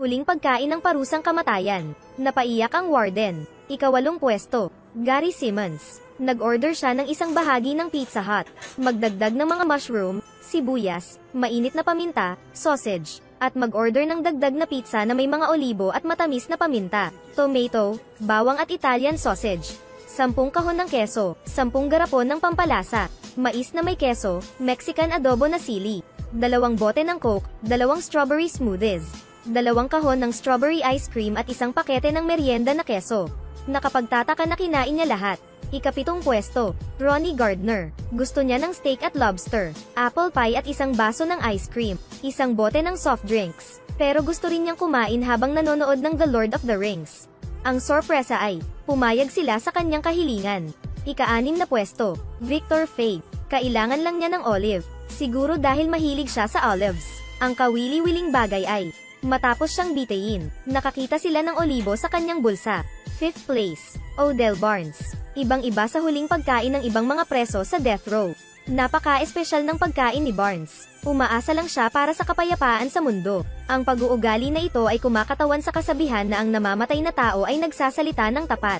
Huling pagkain ng parusang kamatayan. Napaiyak ang warden. Ikawalong pwesto. Gary Simmons. Nag-order siya ng isang bahagi ng Pizza Hut. Magdagdag ng mga mushroom, sibuyas, mainit na paminta, sausage, at mag-order ng dagdag na pizza na may mga olibo at matamis na paminta, tomato, bawang at Italian sausage. Sampung kahon ng keso, sampung garapon ng pampalasa, mais na may keso, Mexican adobo na sili, dalawang bote ng coke, dalawang strawberry smoothies, dalawang kahon ng strawberry ice cream at isang pakete ng merienda na keso. Nakapagtataka na kinain niya lahat. Ikapitong pwesto, Ronnie Gardner. Gusto niya ng steak at lobster, apple pie at isang baso ng ice cream, isang bote ng soft drinks. Pero gusto rin niyang kumain habang nanonood ng The Lord of the Rings. Ang sorpresa ay, pumayag sila sa kanyang kahilingan. Ika-anim na pwesto, Victor Faye. Kailangan lang niya ng olive. Siguro dahil mahilig siya sa olives. Ang kawili-wiling bagay ay, matapos siyang bitayin, nakakita sila ng olibo sa kanyang bulsa. Fifth place, Odell Barnes. Ibang-iba sa huling pagkain ng ibang mga preso sa death row. Napaka-espesyal ng pagkain ni Barnes. Umaasa lang siya para sa kapayapaan sa mundo. Ang pag-uugali na ito ay kumakatawan sa kasabihan na ang namamatay na tao ay nagsasalita ng tapat.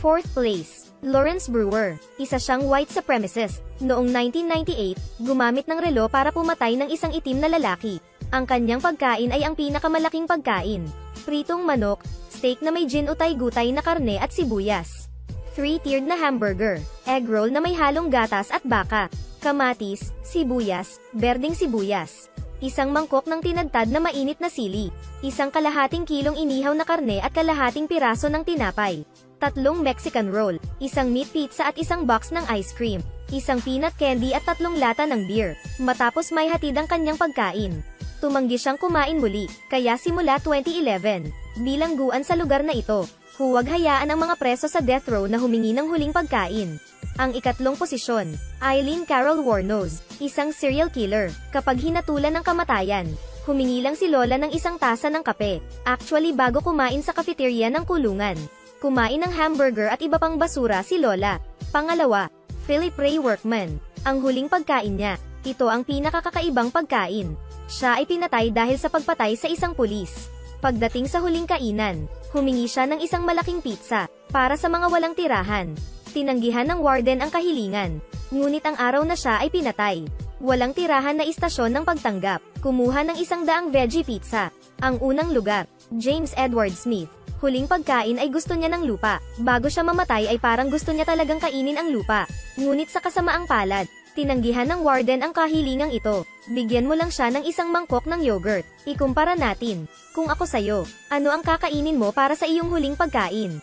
Fourth place, Lawrence Brewer. Isa siyang white supremacist. Noong 1998, gumamit ng relo para pumatay ng isang itim na lalaki. Ang kanyang pagkain ay ang pinakamalaking pagkain. Pritong manok, steak na may gin utay-gutay na karne at sibuyas. 3-tiered na hamburger, egg roll na may halong gatas at baka, kamatis, sibuyas, berdeng sibuyas, isang mangkok ng tinadtad na mainit na sili, isang kalahating kilong inihaw na karne at kalahating piraso ng tinapay, tatlong Mexican roll, isang meat pizza at isang box ng ice cream, isang peanut candy at tatlong lata ng beer, matapos may hatid ang kanyang pagkain. Tumanggi siyang kumain muli, kaya simula 2011, bilangguan sa lugar na ito, Huwag hayaan ang mga preso sa death row na humingi ng huling pagkain. Ang ikatlong posisyon, Eileen Carol Warnos, isang serial killer. Kapag hinatulan ng kamatayan, humingi lang si Lola ng isang tasa ng kape. Actually bago kumain sa cafeteria ng kulungan. Kumain ng hamburger at iba pang basura si Lola. Pangalawa, Philip Ray Workman. Ang huling pagkain niya. Ito ang pinakakakaibang pagkain. Siya ay pinatay dahil sa pagpatay sa isang pulis. Pagdating sa huling kainan, humingi siya ng isang malaking pizza, para sa mga walang tirahan. Tinanggihan ng warden ang kahilingan. Ngunit ang araw na siya ay pinatay. Walang tirahan na istasyon ng pagtanggap. Kumuha ng isang daang veggie pizza. Ang unang lugar, James Edward Smith. Huling pagkain ay gusto niya ng lupa. Bago siya mamatay ay parang gusto niya talagang kainin ang lupa. Ngunit sa kasamaang palad, tinanggihan ng warden ang kahilingang ito. Bigyan mo lang siya ng isang mangkok ng yogurt. Ikumpara natin. Kung ako sayo, ano ang kakainin mo para sa iyong huling pagkain?